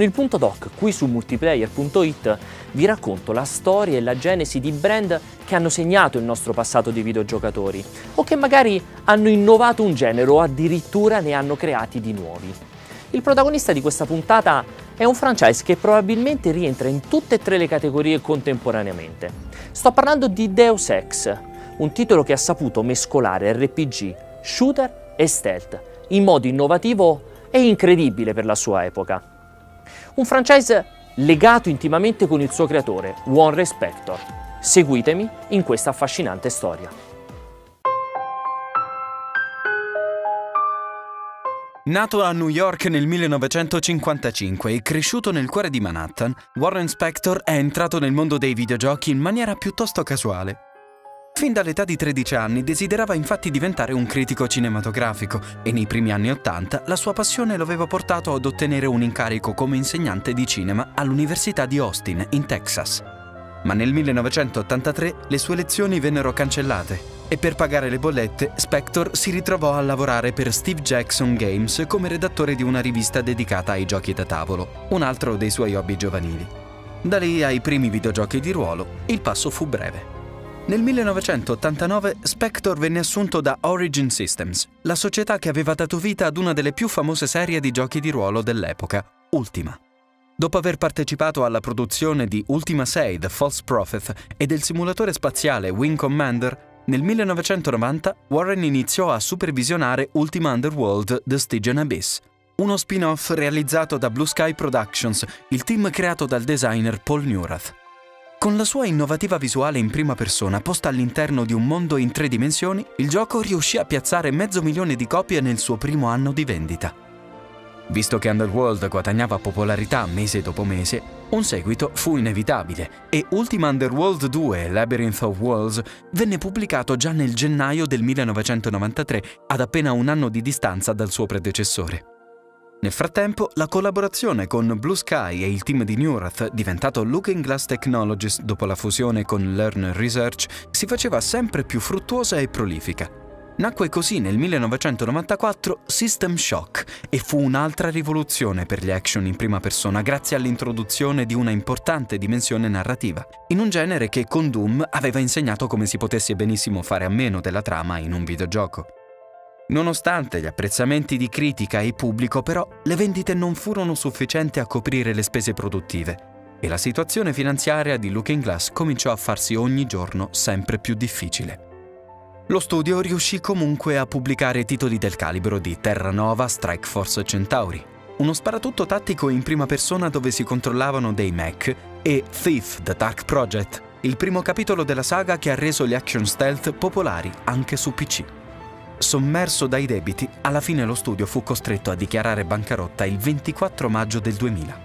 Con il punto doc qui su multiplayer.it vi racconto la storia e la genesi di brand che hanno segnato il nostro passato di videogiocatori o che magari hanno innovato un genere o addirittura ne hanno creati di nuovi. Il protagonista di questa puntata è un franchise che probabilmente rientra in tutte e tre le categorie contemporaneamente. Sto parlando di Deus Ex, un titolo che ha saputo mescolare RPG, shooter e stealth in modo innovativo e incredibile per la sua epoca. Un franchise legato intimamente con il suo creatore, Warren Spector. Seguitemi in questa affascinante storia. Nato a New York nel 1955 e cresciuto nel cuore di Manhattan, Warren Spector è entrato nel mondo dei videogiochi in maniera piuttosto casuale. Fin dall'età di 13 anni desiderava infatti diventare un critico cinematografico e nei primi anni 80 la sua passione lo aveva portato ad ottenere un incarico come insegnante di cinema all'Università di Austin, in Texas. Ma nel 1983 le sue lezioni vennero cancellate e per pagare le bollette Spector si ritrovò a lavorare per Steve Jackson Games come redattore di una rivista dedicata ai giochi da tavolo, un altro dei suoi hobby giovanili. Da lì ai primi videogiochi di ruolo il passo fu breve. Nel 1989 Spector venne assunto da Origin Systems, la società che aveva dato vita ad una delle più famose serie di giochi di ruolo dell'epoca, Ultima. Dopo aver partecipato alla produzione di Ultima 6 The False Prophet e del simulatore spaziale Wing Commander, nel 1990 Warren iniziò a supervisionare Ultima Underworld The Stygian Abyss, uno spin-off realizzato da Blue Sky Productions, il team creato dal designer Paul Neurath. Con la sua innovativa visuale in prima persona posta all'interno di un mondo in tre dimensioni, il gioco riuscì a piazzare mezzo milione di copie nel suo primo anno di vendita. Visto che Underworld guadagnava popolarità mese dopo mese, un seguito fu inevitabile e Ultima Underworld 2 Labyrinth of Worlds venne pubblicato già nel gennaio del 1993, ad appena un anno di distanza dal suo predecessore. Nel frattempo, la collaborazione con Blue Sky e il team di Neurath, diventato Looking Glass Technologies dopo la fusione con Learn Research, si faceva sempre più fruttuosa e prolifica. Nacque così nel 1994 System Shock e fu un'altra rivoluzione per gli action in prima persona grazie all'introduzione di una importante dimensione narrativa, in un genere che con Doom aveva insegnato come si potesse benissimo fare a meno della trama in un videogioco. Nonostante gli apprezzamenti di critica e pubblico, però, le vendite non furono sufficienti a coprire le spese produttive e la situazione finanziaria di Looking Glass cominciò a farsi ogni giorno sempre più difficile. Lo studio riuscì comunque a pubblicare titoli del calibro di Terra Nova Strike Force Centauri, uno sparatutto tattico in prima persona dove si controllavano dei mech, e Thief The Dark Project, il primo capitolo della saga che ha reso gli action stealth popolari anche su PC. Sommerso dai debiti, alla fine lo studio fu costretto a dichiarare bancarotta il 24 maggio del 2000.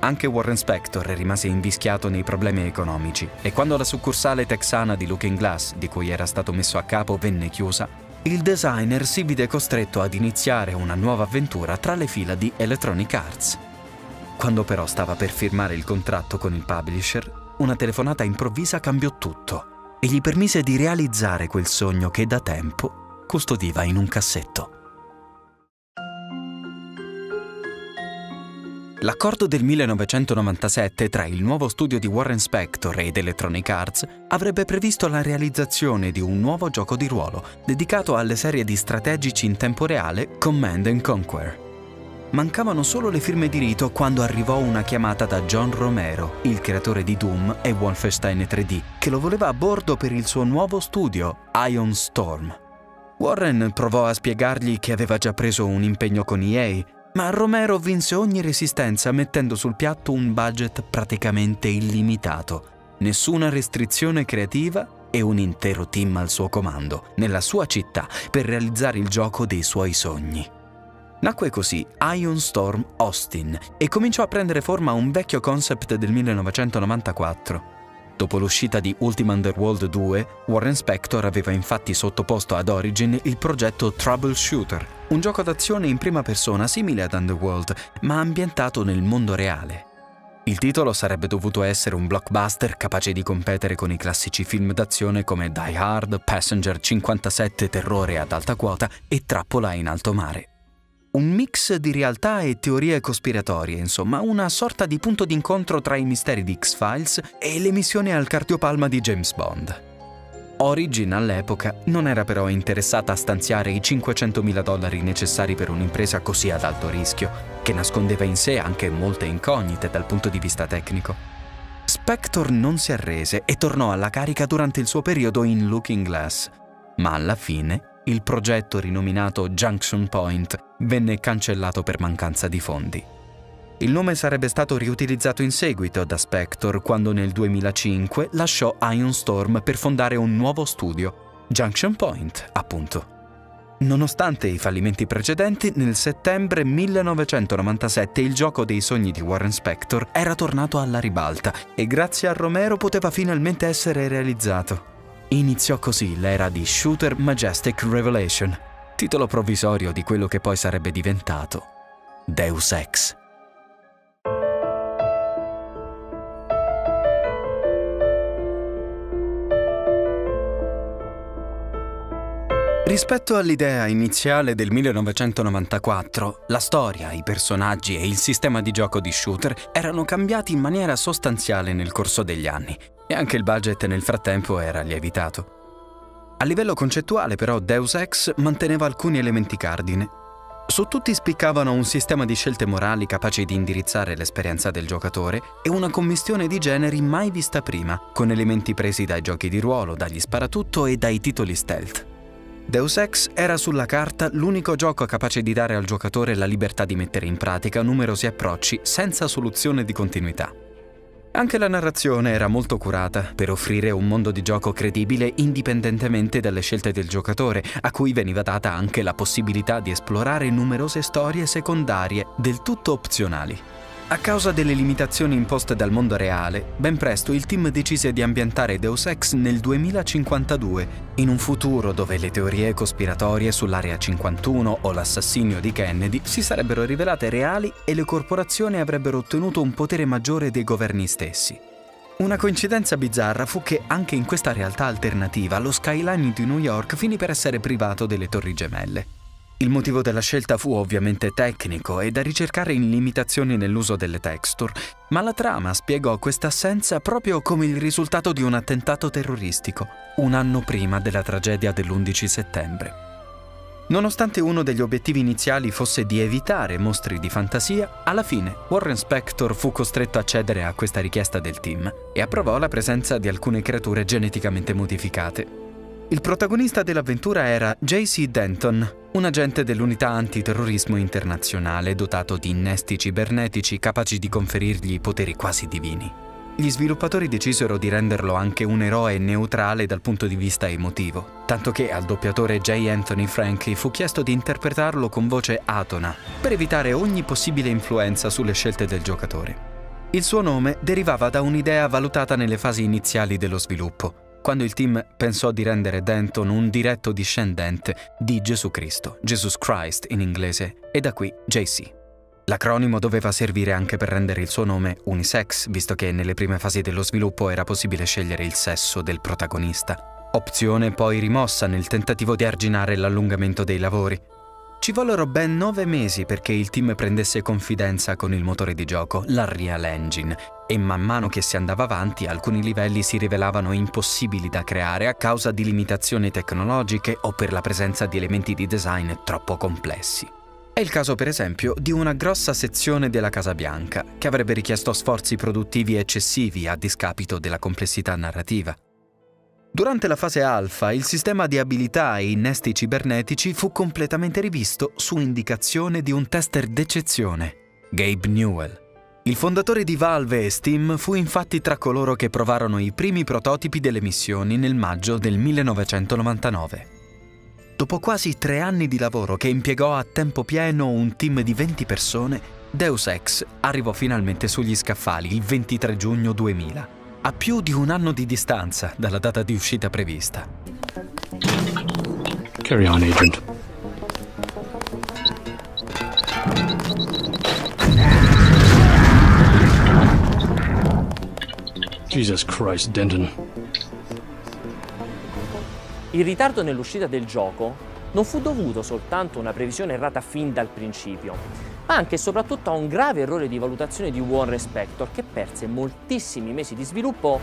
Anche Warren Spector rimase invischiato nei problemi economici e quando la succursale texana di Looking Glass, di cui era stato messo a capo, venne chiusa, il designer si vide costretto ad iniziare una nuova avventura tra le fila di Electronic Arts. Quando però stava per firmare il contratto con il publisher, una telefonata improvvisa cambiò tutto e gli permise di realizzare quel sogno che da tempo custodiva in un cassetto. L'accordo del 1997 tra il nuovo studio di Warren Spector ed Electronic Arts avrebbe previsto la realizzazione di un nuovo gioco di ruolo dedicato alle serie di strategici in tempo reale Command and Conquer. Mancavano solo le firme di rito quando arrivò una chiamata da John Romero, il creatore di Doom e Wolfenstein 3D, che lo voleva a bordo per il suo nuovo studio, Ion Storm. Warren provò a spiegargli che aveva già preso un impegno con EA, ma Romero vinse ogni resistenza mettendo sul piatto un budget praticamente illimitato, nessuna restrizione creativa e un intero team al suo comando, nella sua città, per realizzare il gioco dei suoi sogni. Nacque così Ion Storm Austin e cominciò a prendere forma un vecchio concept del 1994. Dopo l'uscita di Ultima Underworld 2, Warren Spector aveva infatti sottoposto ad Origin il progetto Troubleshooter, un gioco d'azione in prima persona simile ad Underworld, ma ambientato nel mondo reale. Il titolo sarebbe dovuto essere un blockbuster capace di competere con i classici film d'azione come Die Hard, Passenger 57 Terrore ad alta quota e Trappola in alto mare. Un mix di realtà e teorie cospiratorie, insomma, una sorta di punto d'incontro tra i misteri di X-Files e le missioni al cardiopalma di James Bond. Origin all'epoca non era però interessata a stanziare i 500.000 dollari necessari per un'impresa così ad alto rischio, che nascondeva in sé anche molte incognite dal punto di vista tecnico. Spector non si arrese e tornò alla carica durante il suo periodo in Looking Glass, ma alla fine il progetto rinominato Junction Point venne cancellato per mancanza di fondi. Il nome sarebbe stato riutilizzato in seguito da Spector quando nel 2005 lasciò Ion Storm per fondare un nuovo studio, Junction Point, appunto. Nonostante i fallimenti precedenti, nel settembre 1997 il gioco dei sogni di Warren Spector era tornato alla ribalta e grazie a Romero poteva finalmente essere realizzato. Iniziò così l'era di Shooter Majestic Revelation, titolo provvisorio di quello che poi sarebbe diventato Deus Ex. Rispetto all'idea iniziale del 1994, la storia, i personaggi e il sistema di gioco di shooter erano cambiati in maniera sostanziale nel corso degli anni e anche il budget nel frattempo era lievitato. A livello concettuale però Deus Ex manteneva alcuni elementi cardine. Su tutti spiccavano un sistema di scelte morali capace di indirizzare l'esperienza del giocatore e una commistione di generi mai vista prima, con elementi presi dai giochi di ruolo, dagli sparatutto e dai titoli stealth. Deus Ex era sulla carta l'unico gioco capace di dare al giocatore la libertà di mettere in pratica numerosi approcci senza soluzione di continuità. Anche la narrazione era molto curata per offrire un mondo di gioco credibile indipendentemente dalle scelte del giocatore, a cui veniva data anche la possibilità di esplorare numerose storie secondarie del tutto opzionali. A causa delle limitazioni imposte dal mondo reale, ben presto il team decise di ambientare Deus Ex nel 2052, in un futuro dove le teorie cospiratorie sull'Area 51 o l'assassinio di Kennedy si sarebbero rivelate reali e le corporazioni avrebbero ottenuto un potere maggiore dei governi stessi. Una coincidenza bizzarra fu che anche in questa realtà alternativa lo skyline di New York finì per essere privato delle torri gemelle. Il motivo della scelta fu ovviamente tecnico e da ricercare in limitazioni nell'uso delle texture, ma la trama spiegò questa assenza proprio come il risultato di un attentato terroristico, un anno prima della tragedia dell'11 settembre. Nonostante uno degli obiettivi iniziali fosse di evitare mostri di fantasia, alla fine Warren Spector fu costretto a cedere a questa richiesta del team e approvò la presenza di alcune creature geneticamente modificate, il protagonista dell'avventura era J.C. Denton, un agente dell'unità antiterrorismo internazionale dotato di innesti cibernetici capaci di conferirgli poteri quasi divini. Gli sviluppatori decisero di renderlo anche un eroe neutrale dal punto di vista emotivo, tanto che al doppiatore J. Anthony Frankie fu chiesto di interpretarlo con voce atona, per evitare ogni possibile influenza sulle scelte del giocatore. Il suo nome derivava da un'idea valutata nelle fasi iniziali dello sviluppo, quando il team pensò di rendere Denton un diretto discendente di Gesù Cristo, Jesus Christ in inglese, e da qui JC. L'acronimo doveva servire anche per rendere il suo nome unisex, visto che nelle prime fasi dello sviluppo era possibile scegliere il sesso del protagonista, opzione poi rimossa nel tentativo di arginare l'allungamento dei lavori, ci vollero ben nove mesi perché il team prendesse confidenza con il motore di gioco, la Real Engine, e man mano che si andava avanti alcuni livelli si rivelavano impossibili da creare a causa di limitazioni tecnologiche o per la presenza di elementi di design troppo complessi. È il caso per esempio di una grossa sezione della Casa Bianca, che avrebbe richiesto sforzi produttivi eccessivi a discapito della complessità narrativa. Durante la fase alfa, il sistema di abilità e innesti cibernetici fu completamente rivisto su indicazione di un tester d'eccezione, Gabe Newell. Il fondatore di Valve e Steam fu infatti tra coloro che provarono i primi prototipi delle missioni nel maggio del 1999. Dopo quasi tre anni di lavoro che impiegò a tempo pieno un team di 20 persone, Deus Ex arrivò finalmente sugli scaffali il 23 giugno 2000 a più di un anno di distanza dalla data di uscita prevista. Carry on, agent. Jesus Christ, Denton. Il ritardo nell'uscita del gioco non fu dovuto soltanto a una previsione errata fin dal principio, ma anche e soprattutto a un grave errore di valutazione di Warren Spector che perse moltissimi mesi di sviluppo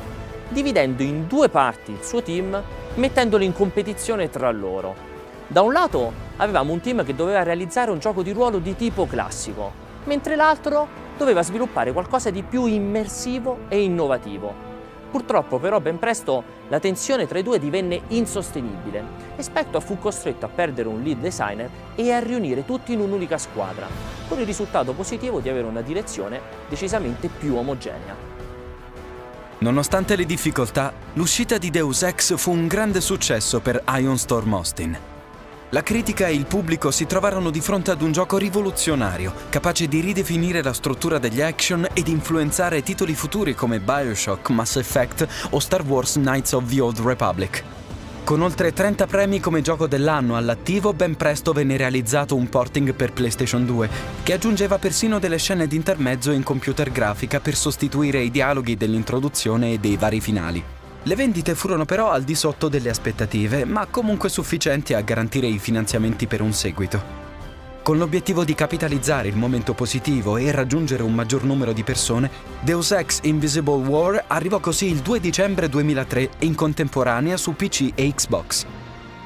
dividendo in due parti il suo team, mettendolo in competizione tra loro. Da un lato avevamo un team che doveva realizzare un gioco di ruolo di tipo classico, mentre l'altro doveva sviluppare qualcosa di più immersivo e innovativo. Purtroppo però ben presto la tensione tra i due divenne insostenibile e Spector fu costretto a perdere un lead designer e a riunire tutti in un'unica squadra, con il risultato positivo di avere una direzione decisamente più omogenea. Nonostante le difficoltà, l'uscita di Deus Ex fu un grande successo per Ion Storm Austin. La critica e il pubblico si trovarono di fronte ad un gioco rivoluzionario, capace di ridefinire la struttura degli action ed influenzare titoli futuri come Bioshock, Mass Effect o Star Wars Knights of the Old Republic. Con oltre 30 premi come gioco dell'anno all'attivo, ben presto venne realizzato un porting per PlayStation 2, che aggiungeva persino delle scene di intermezzo in computer grafica per sostituire i dialoghi dell'introduzione e dei vari finali. Le vendite furono però al di sotto delle aspettative, ma comunque sufficienti a garantire i finanziamenti per un seguito. Con l'obiettivo di capitalizzare il momento positivo e raggiungere un maggior numero di persone, Deus Ex Invisible War arrivò così il 2 dicembre 2003 in contemporanea su PC e Xbox.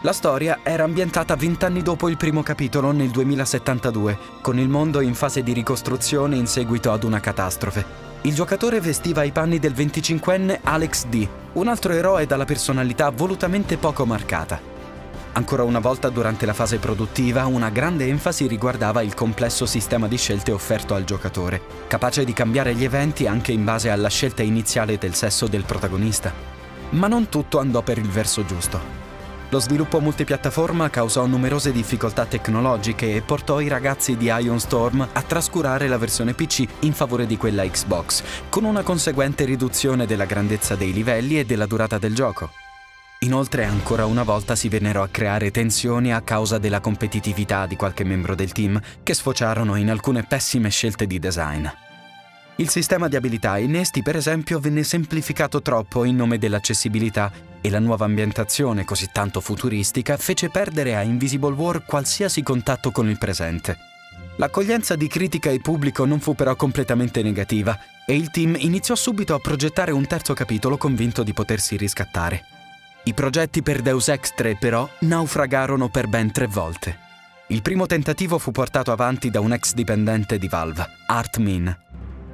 La storia era ambientata vent'anni dopo il primo capitolo nel 2072, con il mondo in fase di ricostruzione in seguito ad una catastrofe. Il giocatore vestiva i panni del 25enne Alex D, un altro eroe dalla personalità volutamente poco marcata. Ancora una volta durante la fase produttiva una grande enfasi riguardava il complesso sistema di scelte offerto al giocatore, capace di cambiare gli eventi anche in base alla scelta iniziale del sesso del protagonista. Ma non tutto andò per il verso giusto. Lo sviluppo multipiattaforma causò numerose difficoltà tecnologiche e portò i ragazzi di Ion Storm a trascurare la versione PC in favore di quella Xbox, con una conseguente riduzione della grandezza dei livelli e della durata del gioco. Inoltre ancora una volta si vennero a creare tensioni a causa della competitività di qualche membro del team che sfociarono in alcune pessime scelte di design. Il sistema di abilità innesti, per esempio, venne semplificato troppo in nome dell'accessibilità e la nuova ambientazione così tanto futuristica fece perdere a Invisible War qualsiasi contatto con il presente. L'accoglienza di critica e pubblico non fu però completamente negativa e il team iniziò subito a progettare un terzo capitolo convinto di potersi riscattare. I progetti per Deus Ex 3 però naufragarono per ben tre volte. Il primo tentativo fu portato avanti da un ex dipendente di Valve, Art Min.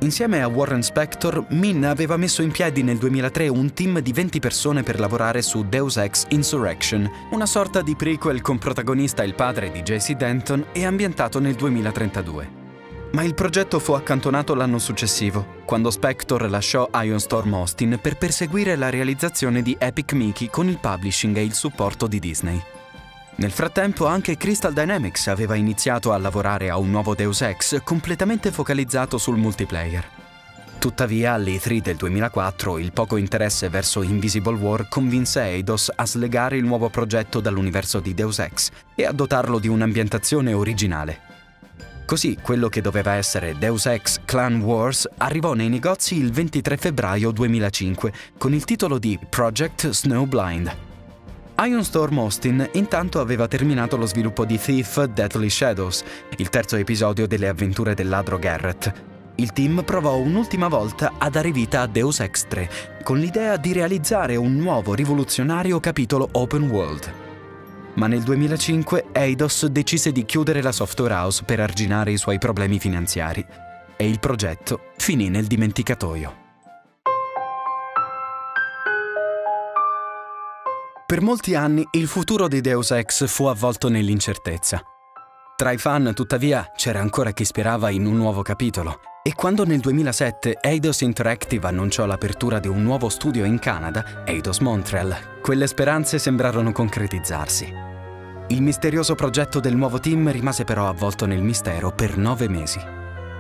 Insieme a Warren Spector, Min aveva messo in piedi nel 2003 un team di 20 persone per lavorare su Deus Ex Insurrection, una sorta di prequel con protagonista il padre di JC Denton e ambientato nel 2032. Ma il progetto fu accantonato l'anno successivo, quando Spector lasciò Ion Storm Austin per perseguire la realizzazione di Epic Mickey con il publishing e il supporto di Disney. Nel frattempo anche Crystal Dynamics aveva iniziato a lavorare a un nuovo Deus Ex completamente focalizzato sul multiplayer. Tuttavia, all'E3 del 2004 il poco interesse verso Invisible War convinse Eidos a slegare il nuovo progetto dall'universo di Deus Ex e a dotarlo di un'ambientazione originale. Così quello che doveva essere Deus Ex Clan Wars arrivò nei negozi il 23 febbraio 2005 con il titolo di Project Snowblind. Ion Storm Austin intanto aveva terminato lo sviluppo di Thief Deadly Shadows, il terzo episodio delle avventure del ladro Garrett. Il team provò un'ultima volta a dare vita a Deus Ex 3, con l'idea di realizzare un nuovo rivoluzionario capitolo open world ma nel 2005 Eidos decise di chiudere la software house per arginare i suoi problemi finanziari e il progetto finì nel dimenticatoio. Per molti anni il futuro di Deus Ex fu avvolto nell'incertezza. Tra i fan, tuttavia, c'era ancora chi sperava in un nuovo capitolo. E quando nel 2007 Eidos Interactive annunciò l'apertura di un nuovo studio in Canada, Eidos Montreal, quelle speranze sembrarono concretizzarsi. Il misterioso progetto del nuovo team rimase però avvolto nel mistero per nove mesi.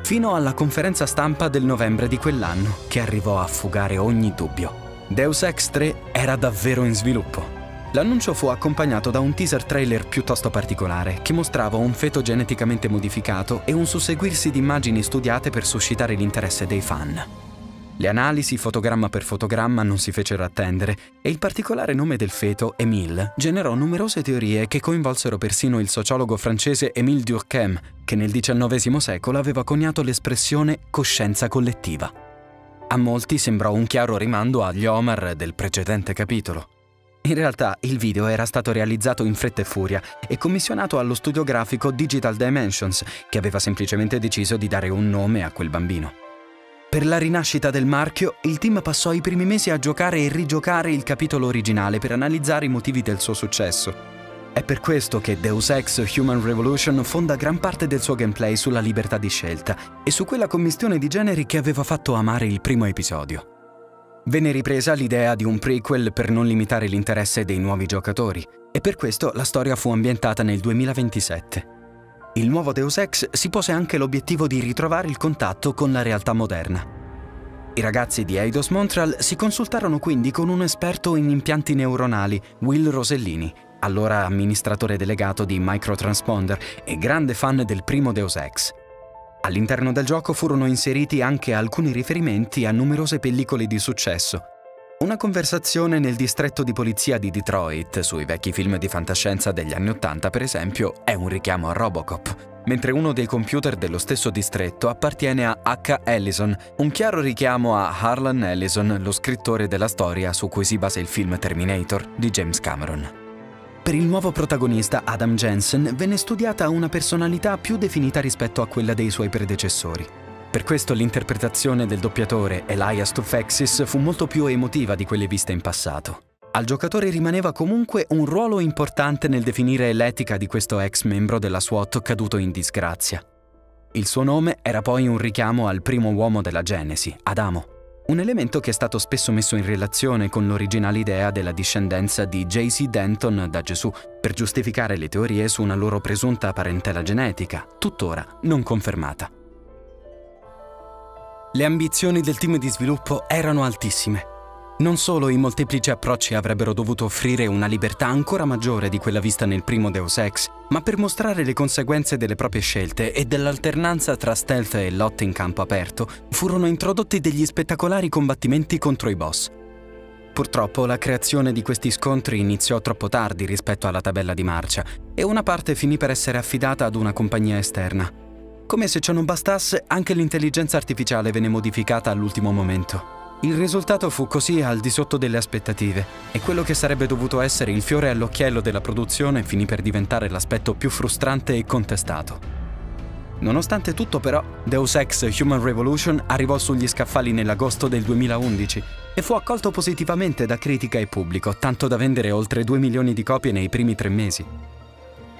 Fino alla conferenza stampa del novembre di quell'anno, che arrivò a fugare ogni dubbio. Deus Ex 3 era davvero in sviluppo. L'annuncio fu accompagnato da un teaser trailer piuttosto particolare che mostrava un feto geneticamente modificato e un susseguirsi di immagini studiate per suscitare l'interesse dei fan. Le analisi fotogramma per fotogramma non si fecero attendere e il particolare nome del feto, Émile, generò numerose teorie che coinvolsero persino il sociologo francese Émile Durkheim, che nel XIX secolo aveva coniato l'espressione coscienza collettiva. A molti sembrò un chiaro rimando agli Omar del precedente capitolo. In realtà il video era stato realizzato in fretta e furia e commissionato allo studio grafico Digital Dimensions, che aveva semplicemente deciso di dare un nome a quel bambino. Per la rinascita del marchio, il team passò i primi mesi a giocare e rigiocare il capitolo originale per analizzare i motivi del suo successo. È per questo che Deus Ex Human Revolution fonda gran parte del suo gameplay sulla libertà di scelta e su quella commistione di generi che aveva fatto amare il primo episodio. Venne ripresa l'idea di un prequel per non limitare l'interesse dei nuovi giocatori e per questo la storia fu ambientata nel 2027 il nuovo Deus Ex si pose anche l'obiettivo di ritrovare il contatto con la realtà moderna. I ragazzi di Eidos Montreal si consultarono quindi con un esperto in impianti neuronali, Will Rosellini, allora amministratore delegato di Microtransponder e grande fan del primo Deus Ex. All'interno del gioco furono inseriti anche alcuni riferimenti a numerose pellicole di successo, una conversazione nel distretto di polizia di Detroit sui vecchi film di fantascienza degli anni Ottanta, per esempio, è un richiamo a Robocop, mentre uno dei computer dello stesso distretto appartiene a H. Ellison, un chiaro richiamo a Harlan Ellison, lo scrittore della storia su cui si basa il film Terminator di James Cameron. Per il nuovo protagonista Adam Jensen venne studiata una personalità più definita rispetto a quella dei suoi predecessori. Per questo l'interpretazione del doppiatore Elias Tufexis fu molto più emotiva di quelle viste in passato. Al giocatore rimaneva comunque un ruolo importante nel definire l'etica di questo ex membro della SWAT caduto in disgrazia. Il suo nome era poi un richiamo al primo uomo della Genesi, Adamo, un elemento che è stato spesso messo in relazione con l'originale idea della discendenza di J.C. Denton da Gesù, per giustificare le teorie su una loro presunta parentela genetica, tuttora non confermata. Le ambizioni del team di sviluppo erano altissime. Non solo i molteplici approcci avrebbero dovuto offrire una libertà ancora maggiore di quella vista nel primo Deus Ex, ma per mostrare le conseguenze delle proprie scelte e dell'alternanza tra stealth e lotte in campo aperto, furono introdotti degli spettacolari combattimenti contro i boss. Purtroppo la creazione di questi scontri iniziò troppo tardi rispetto alla tabella di marcia e una parte finì per essere affidata ad una compagnia esterna. Come se ciò non bastasse, anche l'intelligenza artificiale venne modificata all'ultimo momento. Il risultato fu così al di sotto delle aspettative e quello che sarebbe dovuto essere il fiore all'occhiello della produzione finì per diventare l'aspetto più frustrante e contestato. Nonostante tutto però, Deus Ex Human Revolution arrivò sugli scaffali nell'agosto del 2011 e fu accolto positivamente da critica e pubblico, tanto da vendere oltre 2 milioni di copie nei primi tre mesi.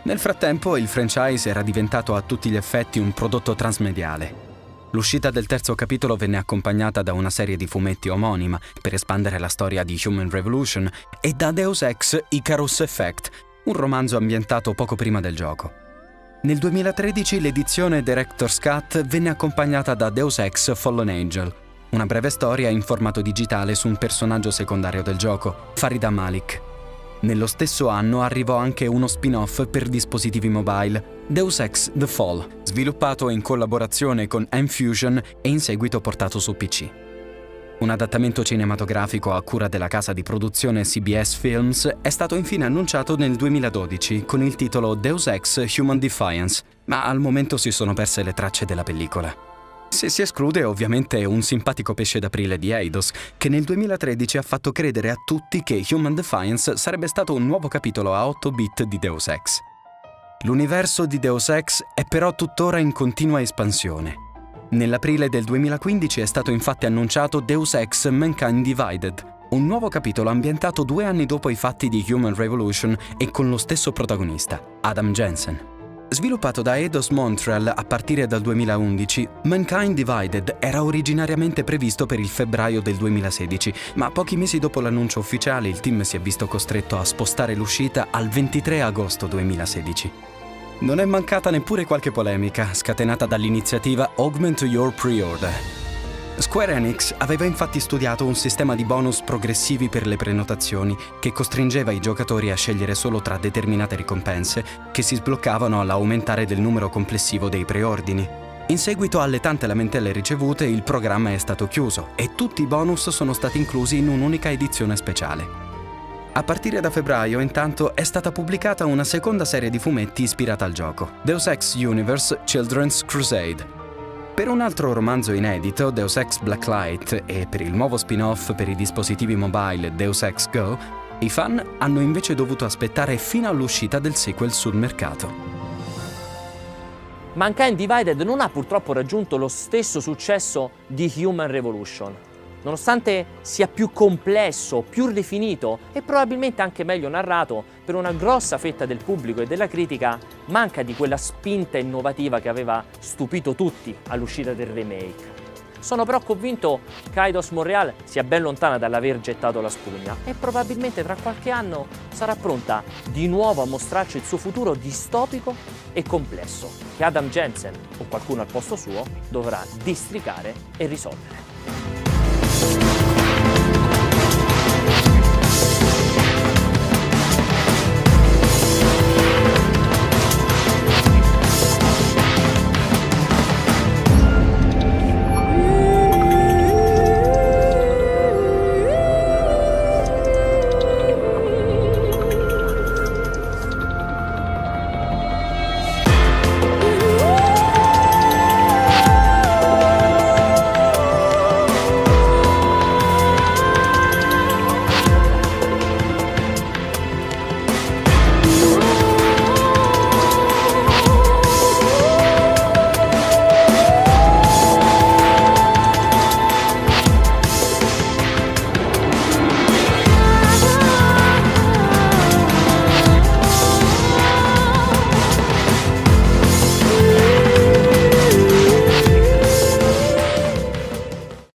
Nel frattempo il franchise era diventato a tutti gli effetti un prodotto transmediale. L'uscita del terzo capitolo venne accompagnata da una serie di fumetti omonima per espandere la storia di Human Revolution e da Deus Ex Icarus Effect, un romanzo ambientato poco prima del gioco. Nel 2013 l'edizione Director's Cut venne accompagnata da Deus Ex Fallen Angel, una breve storia in formato digitale su un personaggio secondario del gioco, Farida Malik, nello stesso anno arrivò anche uno spin-off per dispositivi mobile, Deus Ex The Fall, sviluppato in collaborazione con M-Fusion e in seguito portato su PC. Un adattamento cinematografico a cura della casa di produzione CBS Films è stato infine annunciato nel 2012 con il titolo Deus Ex Human Defiance, ma al momento si sono perse le tracce della pellicola. Se si esclude ovviamente un simpatico pesce d'aprile di Eidos, che nel 2013 ha fatto credere a tutti che Human Defiance sarebbe stato un nuovo capitolo a 8 bit di Deus Ex. L'universo di Deus Ex è però tuttora in continua espansione. Nell'aprile del 2015 è stato infatti annunciato Deus Ex Mankind Divided, un nuovo capitolo ambientato due anni dopo i fatti di Human Revolution e con lo stesso protagonista, Adam Jensen. Sviluppato da Eidos Montreal a partire dal 2011, Mankind Divided era originariamente previsto per il febbraio del 2016, ma pochi mesi dopo l'annuncio ufficiale il team si è visto costretto a spostare l'uscita al 23 agosto 2016. Non è mancata neppure qualche polemica, scatenata dall'iniziativa Augment Your Pre-Order, Square Enix aveva infatti studiato un sistema di bonus progressivi per le prenotazioni che costringeva i giocatori a scegliere solo tra determinate ricompense che si sbloccavano all'aumentare del numero complessivo dei preordini. In seguito alle tante lamentele ricevute, il programma è stato chiuso e tutti i bonus sono stati inclusi in un'unica edizione speciale. A partire da febbraio, intanto, è stata pubblicata una seconda serie di fumetti ispirata al gioco, Deus Ex Universe Children's Crusade. Per un altro romanzo inedito, Deus Ex Blacklight, e per il nuovo spin-off per i dispositivi mobile Deus Ex Go, i fan hanno invece dovuto aspettare fino all'uscita del sequel sul mercato. Mankind Divided non ha purtroppo raggiunto lo stesso successo di Human Revolution, nonostante sia più complesso, più rifinito e probabilmente anche meglio narrato, per una grossa fetta del pubblico e della critica manca di quella spinta innovativa che aveva stupito tutti all'uscita del remake. Sono però convinto che Eidos Montreal sia ben lontana dall'aver gettato la spugna e probabilmente tra qualche anno sarà pronta di nuovo a mostrarci il suo futuro distopico e complesso, che Adam Jensen o qualcuno al posto suo dovrà districare e risolvere.